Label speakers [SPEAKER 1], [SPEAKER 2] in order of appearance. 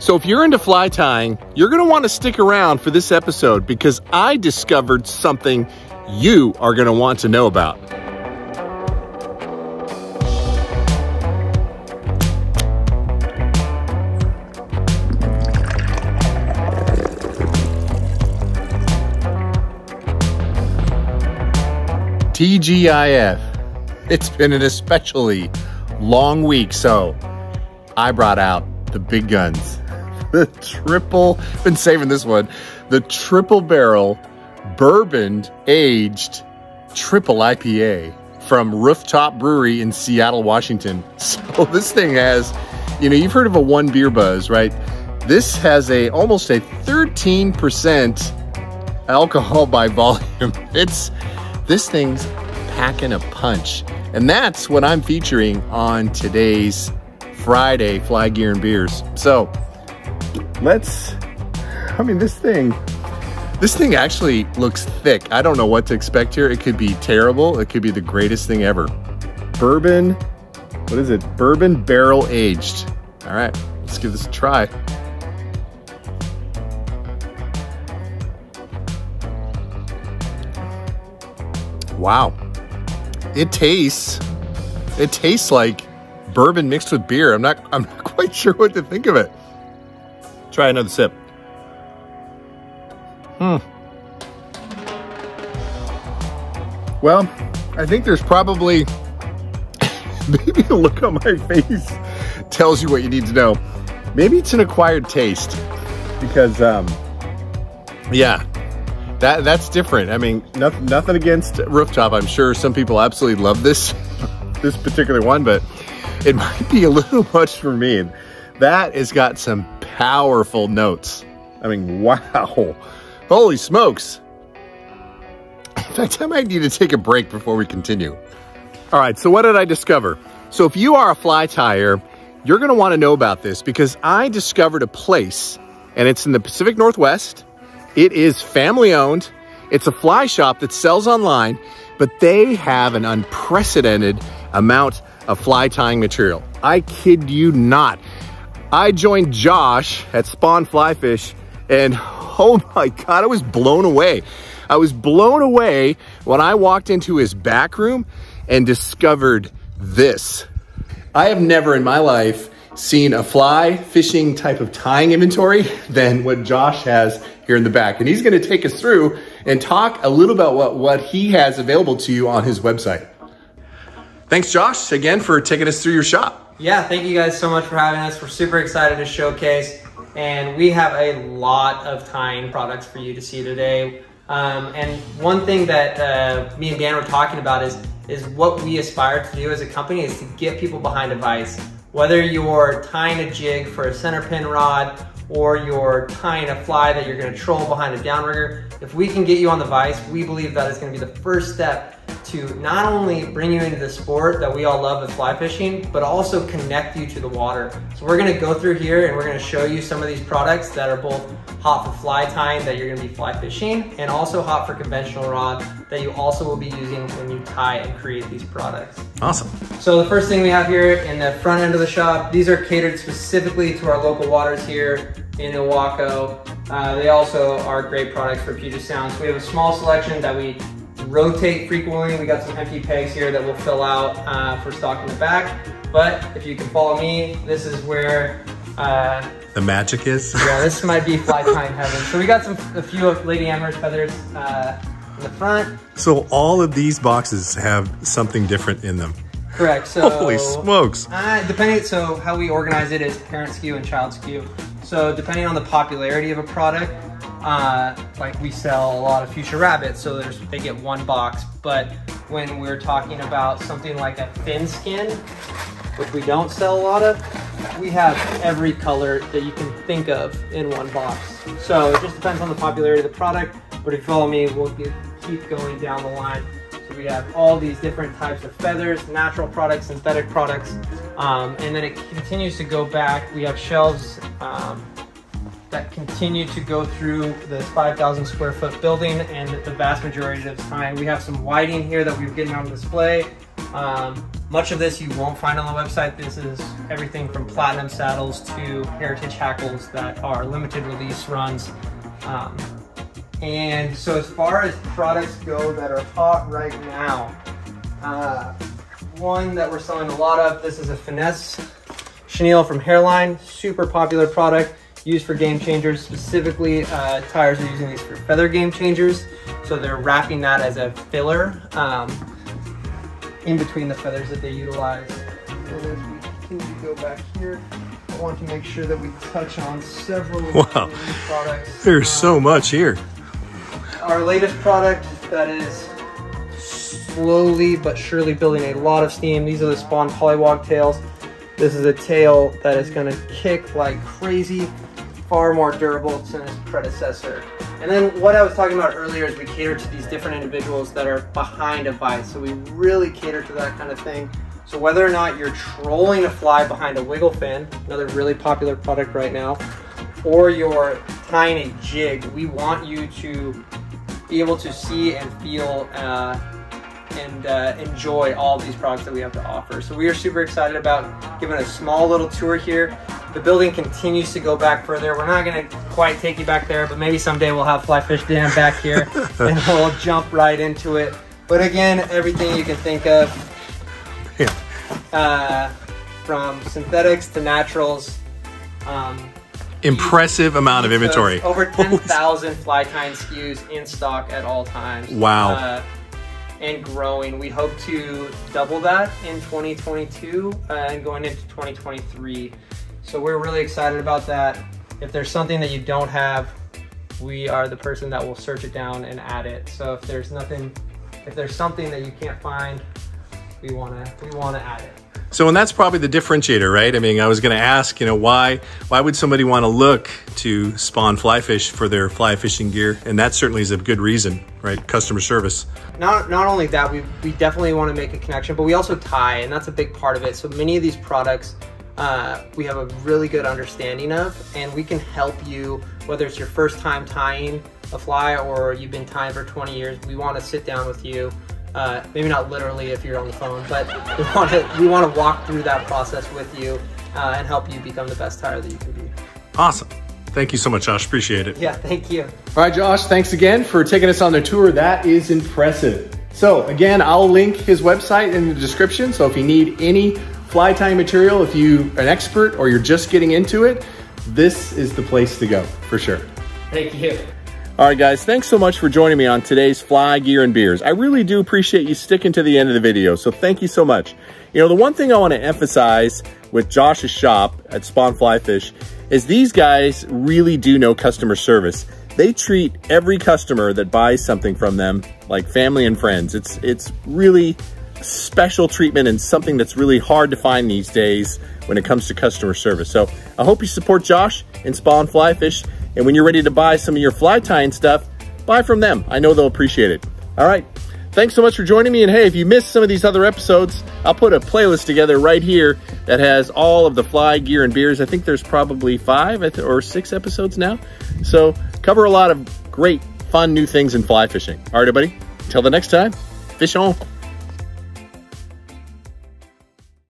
[SPEAKER 1] So if you're into fly tying, you're gonna wanna stick around for this episode because I discovered something you are gonna want to know about. TGIF. It's been an especially long week, so I brought out the big guns. The triple, been saving this one, the triple barrel bourbon aged triple IPA from Rooftop Brewery in Seattle, Washington. So this thing has, you know, you've heard of a one beer buzz, right? This has a almost a 13% alcohol by volume. It's this thing's packing a punch. And that's what I'm featuring on today's Friday Fly Gear and Beers. So let's, I mean, this thing, this thing actually looks thick. I don't know what to expect here. It could be terrible. It could be the greatest thing ever. Bourbon, what is it? Bourbon barrel aged. All right, let's give this a try. Wow. It tastes, it tastes like bourbon mixed with beer. I'm not, I'm not quite sure what to think of it. Try another sip. Hmm. Well, I think there's probably, maybe the look on my face tells you what you need to know. Maybe it's an acquired taste because, um, yeah, that that's different. I mean, nothing, nothing against rooftop. I'm sure some people absolutely love this this particular one, but it might be a little much for me. That has got some powerful notes. I mean, wow. Holy smokes. In fact, I might need to take a break before we continue. All right, so what did I discover? So if you are a fly tyer, you're gonna wanna know about this because I discovered a place and it's in the Pacific Northwest. It is family owned. It's a fly shop that sells online, but they have an unprecedented amount of fly tying material. I kid you not. I joined Josh at Spawn Fly Fish and oh my God, I was blown away. I was blown away when I walked into his back room and discovered this. I have never in my life seen a fly fishing type of tying inventory than what Josh has here in the back. And he's gonna take us through and talk a little about what, what he has available to you on his website. Thanks, Josh, again for taking us through your shop.
[SPEAKER 2] Yeah, thank you guys so much for having us. We're super excited to showcase, and we have a lot of tying products for you to see today. Um, and one thing that uh, me and Dan were talking about is is what we aspire to do as a company is to get people behind a vise. Whether you're tying a jig for a center pin rod or you're tying a fly that you're gonna troll behind a downrigger, if we can get you on the vise, we believe that is gonna be the first step to not only bring you into the sport that we all love with fly fishing, but also connect you to the water. So we're gonna go through here and we're gonna show you some of these products that are both hot for fly tying that you're gonna be fly fishing and also hot for conventional rod that you also will be using when you tie and create these products.
[SPEAKER 1] Awesome.
[SPEAKER 2] So the first thing we have here in the front end of the shop, these are catered specifically to our local waters here in Ilwaco. Uh, they also are great products for Puget Sound. So we have a small selection that we rotate frequently. We got some empty pegs here that we'll fill out uh, for stock in the back. But if you can follow me, this is where uh,
[SPEAKER 1] the magic is.
[SPEAKER 2] yeah, this might be fly tying heaven. So we got some a few of Lady Amherst feathers uh, in the front.
[SPEAKER 1] So all of these boxes have something different in them.
[SPEAKER 2] Correct. So
[SPEAKER 1] holy smokes.
[SPEAKER 2] Uh, depending, so how we organize it is parent SKU and child SKU. So depending on the popularity of a product, uh, like we sell a lot of future rabbits, so there's they get one box. But when we're talking about something like a thin skin, which we don't sell a lot of, we have every color that you can think of in one box. So it just depends on the popularity of the product. But if you follow me, we'll keep going down the line. So we have all these different types of feathers, natural products, synthetic products, um, and then it continues to go back. We have shelves um, that continue to go through this 5,000 square foot building and the vast majority of the time we have some whiting here that we're getting on display Um, much of this you won't find on the website. This is everything from platinum saddles to heritage hackles that are limited release runs. Um, and so as far as products go that are hot right now, uh, one that we're selling a lot of, this is a Finesse chenille from Hareline, super popular product used for game changers. Specifically, uh, tyers are using these for feather game changers. So they're wrapping that as a filler um, in between the feathers that they utilize. And as we continue to go back here, I want to make sure that we touch on several
[SPEAKER 1] wow.
[SPEAKER 2] products.
[SPEAKER 1] There's um, so much here.
[SPEAKER 2] Our latest product that is slowly but surely building a lot of steam. These are the Spawn Polywog tails. This is a tail that is gonna kick like crazy, far more durable than its predecessor. And then what I was talking about earlier is we cater to these different individuals that are behind a vise. So we really cater to that kind of thing. So whether or not you're trolling a fly behind a wiggle fin, another really popular product right now, or you're tying a jig, we want you to be able to see and feel uh, and uh, enjoy all these products that we have to offer. So we are super excited about giving a small little tour here. The building continues to go back further. We're not gonna quite take you back there, but maybe someday we'll have Fly Fish Dan back here and we'll jump right into it. But again, everything you can think of, yeah. uh, from synthetics to naturals. Um,
[SPEAKER 1] Impressive amount of inventory.
[SPEAKER 2] Over 10,000 fly tying SKUs in stock at all times.
[SPEAKER 1] Wow. Uh,
[SPEAKER 2] and growing. We hope to double that in 2022 uh, and going into 2023. So we're really excited about that. If there's something that you don't have, we are the person that will search it down and add it. So if there's nothing, if there's something that you can't find, we wanna we wanna add it.
[SPEAKER 1] So, and that's probably the differentiator, right? I mean, I was going to ask, you know, why why would somebody want to look to spawn fly fish for their fly fishing gear? And that certainly is a good reason, right? Customer service.
[SPEAKER 2] Not not only that, we we definitely want to make a connection, but we also tie, and that's a big part of it. So many of these products. Uh, we have a really good understanding of, and we can help you whether it's your first time tying a fly or you've been tying for 20 years. We want to sit down with you uh, maybe not literally if you're on the phone, but we want to we want to walk through that process with you uh, and help you become the best tyer that you can be.
[SPEAKER 1] Awesome. Thank you so much, Josh. Appreciate it.
[SPEAKER 2] Yeah, thank you. All
[SPEAKER 1] right, Josh, thanks again for taking us on the tour. That is impressive. So again, I'll link his website in the description. So if you need any fly tying material, if you are an expert or you're just getting into it, this is the place to go for sure.
[SPEAKER 2] Thank you.
[SPEAKER 1] All right, guys, thanks so much for joining me on today's Fly Gear and Beers. I really do appreciate you sticking to the end of the video, so thank you so much. You know, the one thing I want to emphasize with Josh's shop at Spawn Fly Fish is these guys really do know customer service. They treat every customer that buys something from them like family and friends. It's, it's really special treatment and something that's really hard to find these days when it comes to customer service. So I hope you support Josh and Spawn Fly Fish and when you're ready to buy some of your fly tying stuff, buy from them. I know they'll appreciate it. All right. Thanks so much for joining me. And hey, if you missed some of these other episodes, I'll put a playlist together right here that has all of the fly gear and beers. I think there's probably five or six episodes now. So cover a lot of great, fun new things in fly fishing. All right, everybody. Until the next time, fish on.